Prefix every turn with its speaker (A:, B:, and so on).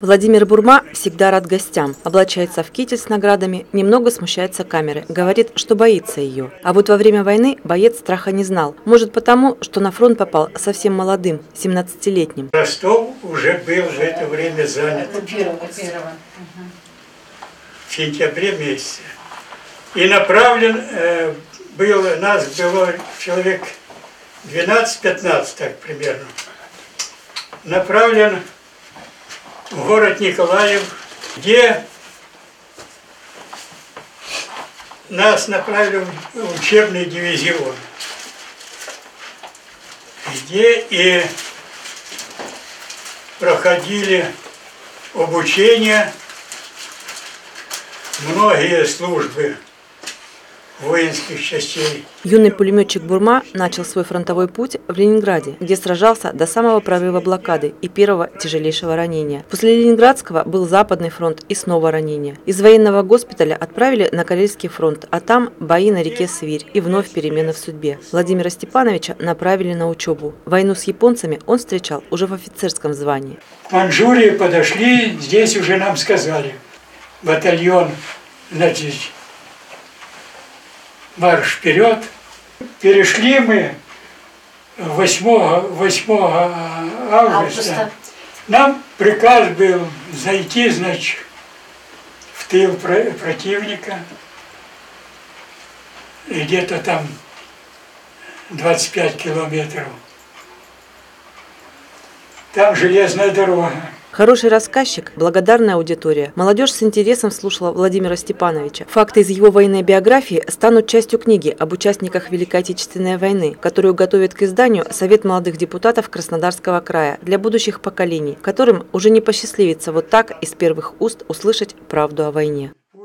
A: Владимир Бурма всегда рад гостям, облачается в китель с наградами, немного смущается камеры, говорит, что боится ее. А вот во время войны боец страха не знал. Может потому, что на фронт попал совсем молодым, 17-летним.
B: Ростов уже был в это время занят в сентябре месяце. И направлен э, был, нас было человек 12-15 так примерно. Направлен город Николаев, где нас направили в учебный дивизион, где и проходили обучение многие службы воинских частей.
A: Юный пулеметчик Бурма начал свой фронтовой путь в Ленинграде, где сражался до самого прорыва блокады и первого тяжелейшего ранения. После Ленинградского был Западный фронт и снова ранение. Из военного госпиталя отправили на Карельский фронт, а там бои на реке Свирь и вновь перемены в судьбе. Владимира Степановича направили на учебу. Войну с японцами он встречал уже в офицерском звании.
B: В Манчжурии подошли, здесь уже нам сказали, батальон, значит, марш вперед. Перешли мы 8, 8 августа.
C: Августа.
B: Нам приказ был зайти, значит, в тыл про- противника. И где-то там 25 километров. Там железная дорога.
A: Хороший рассказчик, благодарная аудитория. Молодежь с интересом слушала Владимира Степановича. Факты из его военной биографии станут частью книги об участниках Великой Отечественной войны, которую готовит к изданию Совет молодых депутатов Краснодарского края для будущих поколений, которым уже не посчастливится вот так из первых уст услышать правду о войне.